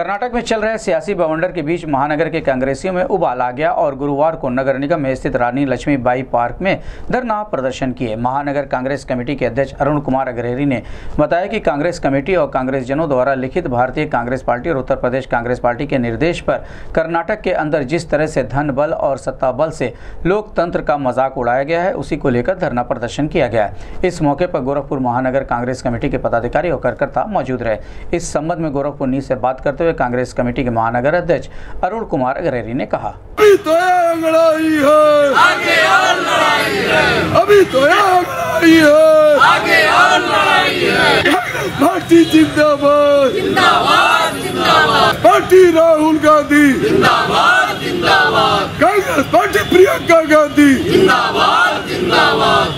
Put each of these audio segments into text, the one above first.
कर्नाटक में चल रहे सियासी बवंडर के बीच महानगर के कांग्रेसियों में उबाल आ गया और गुरुवार को नगर निगम में स्थित रानी लक्ष्मीबाई पार्क में धरना प्रदर्शन किए। महानगर कांग्रेस कमेटी के अध्यक्ष अरुण कुमार अग्रहरी ने बताया कि कांग्रेस कमेटी और कांग्रेस जनों द्वारा लिखित भारतीय कांग्रेस पार्टी और उत्तर प्रदेश कांग्रेस पार्टी के निर्देश पर कर्नाटक के अंदर जिस तरह से धन, बल और सत्ता बल से लोकतंत्र का मज़ाक उड़ाया गया है, उसी को लेकर धरना प्रदर्शन किया गया है। इस मौके पर गोरखपुर महानगर कांग्रेस कमेटी के पदाधिकारी और कार्यकर्ता मौजूद रहे। इस संबंध में गोरखपुर न्यूज़ से बात करते हुए कांग्रेस कमेटी के महानगर अध्यक्ष अरुण कुमार अग्रहरी ने कहा। अभी तो लड़ाई है। आगे और लड़ाई है। अभी तो लड़ाई है। आगे और लड़ाई है। पार्टी जिंदाबाद। जिंदाबाद जिंदाबाद। पार्टी राहुल गांधी। जिंदाबाद जिंदाबाद। कांग्रेस पार्टी प्रियंका गांधी। जिंदाबाद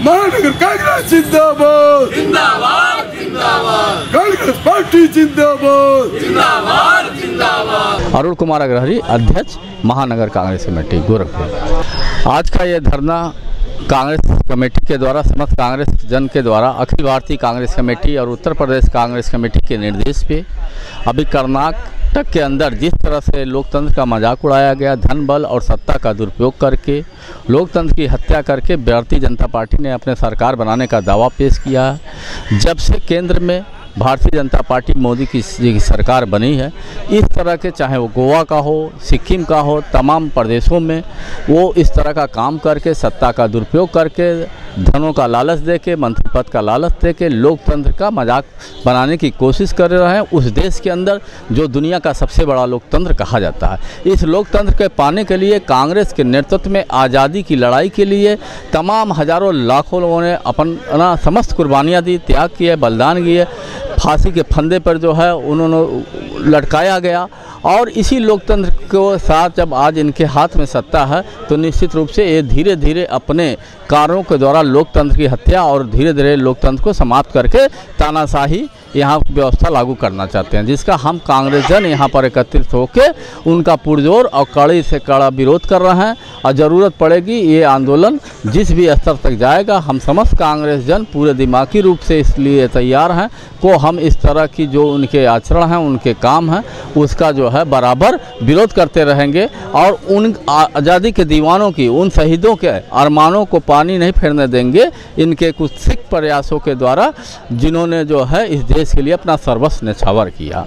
महानगर कांग्रेस जिंदाबाद जिंदाबाद जिंदाबाद कांग्रेस पार्टी जिंदाबाद। जिंदाबाद जिंदाबाद। अरुण कुमार अग्रहरी अध्यक्ष महानगर कांग्रेस कमेटी गोरखपुर। आज का यह धरना कांग्रेस कमेटी के द्वारा समस्त कांग्रेस जन के द्वारा अखिल भारतीय कांग्रेस कमेटी और उत्तर प्रदेश कांग्रेस कमेटी के निर्देश पे अभी कर्नाटक के अंदर जिस तरह से लोकतंत्र का मज़ाक उड़ाया गया धन बल और सत्ता का दुरुपयोग करके लोकतंत्र की हत्या करके भारतीय जनता पार्टी ने अपने सरकार बनाने का दावा पेश किया। जब से केंद्र में भारतीय जनता पार्टी मोदी की सरकार बनी है। इस तरह के चाहे वो गोवा का हो, सिक्किम का हो, तमाम प्रदेशों में वो इस तरह का काम करके, सत्ता का दुरुपयोग करके धनों का लालच दे के मंत्री पद का लालच दे के लोकतंत्र का मज़ाक बनाने की कोशिश कर रहे हैं। उस देश के अंदर जो दुनिया का सबसे बड़ा लोकतंत्र कहा जाता है। इस लोकतंत्र के पाने के लिए कांग्रेस के नेतृत्व में आज़ादी की लड़ाई के लिए तमाम हज़ारों लाखों लोगों ने अपना समस्त कुर्बानियाँ दी, त्याग किए, बलिदान किए। फांसी के फंदे पर जो है उन्होंने लटकाया गया। और इसी लोकतंत्र के साथ जब आज इनके हाथ में सत्ता है तो निश्चित रूप से ये धीरे धीरे अपने कार्यों के द्वारा लोकतंत्र की हत्या और धीरे धीरे लोकतंत्र को समाप्त करके तानाशाही यहाँ व्यवस्था लागू करना चाहते हैं, जिसका हम कांग्रेस जन यहाँ पर एकत्रित होकर उनका पुरजोर और कड़ी से कड़ा विरोध कर रहे हैं। और ज़रूरत पड़ेगी ये आंदोलन जिस भी स्तर तक जाएगा, हम समस्त कांग्रेस जन पूरे दिमागी रूप से इसलिए तैयार हैं को हम इस तरह की जो उनके आचरण हैं, उनके काम हैं, उसका जो है बराबर विरोध करते रहेंगे। और उन आज़ादी के दीवानों की, उन शहीदों के अरमानों को पानी नहीं फेरने देंगे। इनके कुछ सिख प्रयासों के द्वारा जिन्होंने जो है इस देश के लिए अपना सर्वस्व न्यछावर किया।